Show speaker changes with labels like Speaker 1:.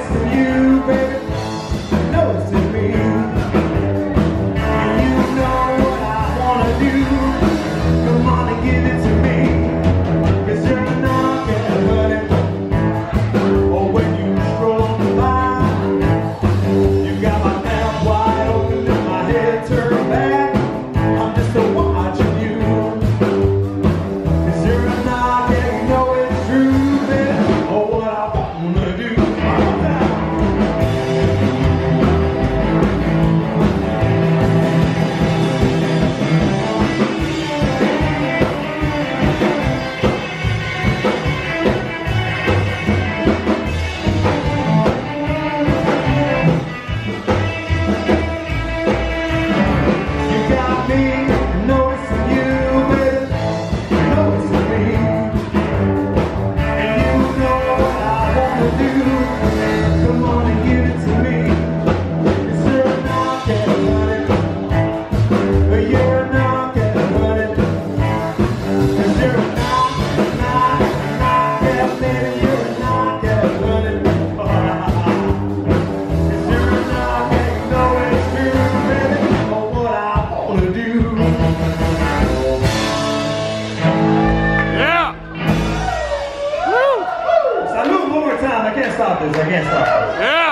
Speaker 1: Yes, you. perdido desde aquí.